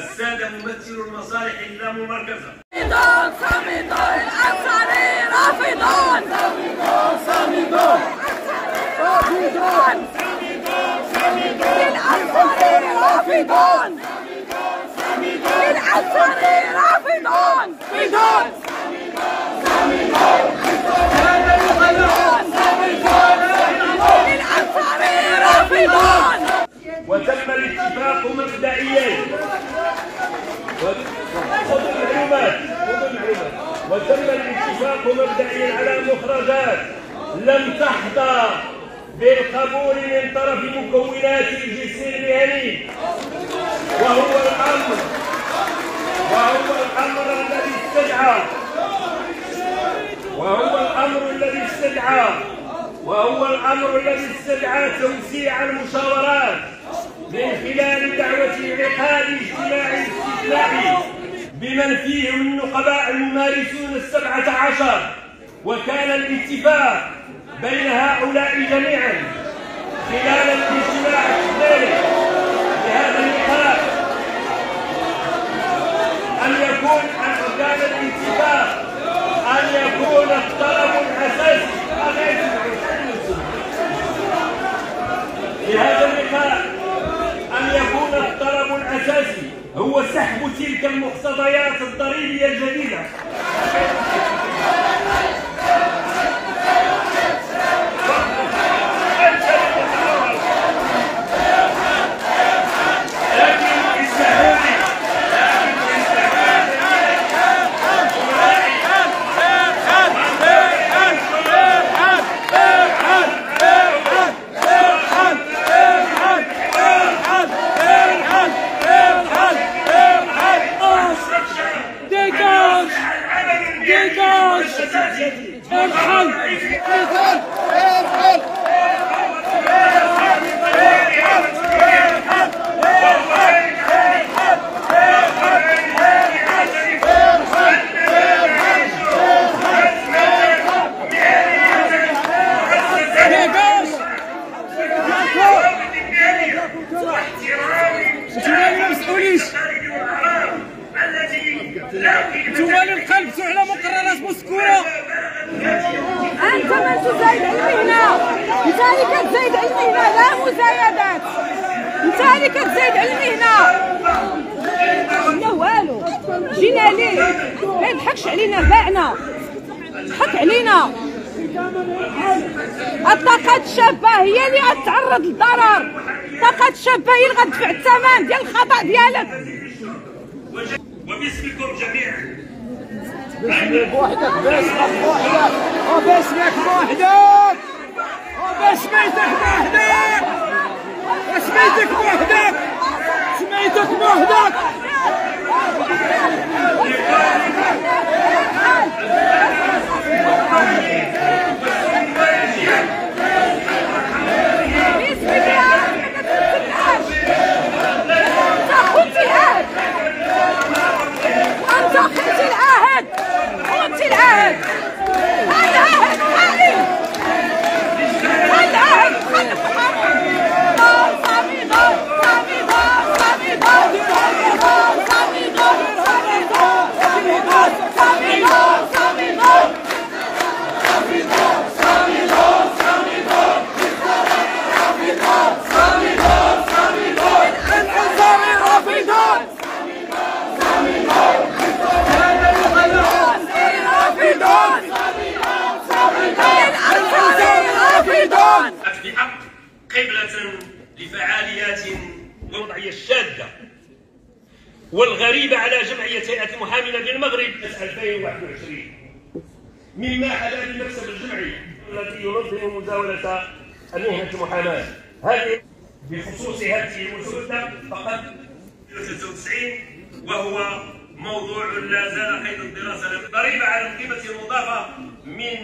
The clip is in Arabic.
السادة ممثل المصالح لا مركزة رافضون رافضون رافضون رافضون وتم الاتفاق مبدئيا خذوا المعلومات خذوا وتم الاتفاق مبدئيا على مخرجات لم تحظى بالقبول من طرف مكونات الجسم المهني. وهو الأمر. وهو الأمر الذي استدعى. وهو الأمر الذي استدعى. وهو الأمر الذي استدعى توسيع المشاورات. من خلال دعوة انعقاد اجتماع استثنائي بمن فيهم النقباء الممارسون السبعة عشر وكان الاتفاق بين هؤلاء جميعا خلال الاجتماع الثاني سحب تلك المقتضيات الضريبية الجديدة. الحل من تزايد المهنة أنت اللي كتزايد المهنة لا مزايدات أنت اللي كتزايد المهنة لا والو. جينا ليه؟ ما يضحكش علينا باعنا. ضحك علينا. الطاقات الشابة هي اللي غتعرض للضرر. الطاقات الشابة هي اللي غتدفع الثمن ديال الخطأ ديالك. وباسمكم جميعا. باسمك وحدك باسمك وحدك وباسمك وحدك وباسميتك وحدك باسميتك وحدك قبلة لفعاليات وضعية الشاذة والغريبة على جمعية هيئة المحامين بالمغرب 2021 مما حلا بالمكسب الجمعي الذي ينظم مزاولة مهنة المحاماة هذه بخصوص هذه المسودة فقد 93 وهو موضوع لا زال قيد الدراسة ضريبة على القيمة المضافة من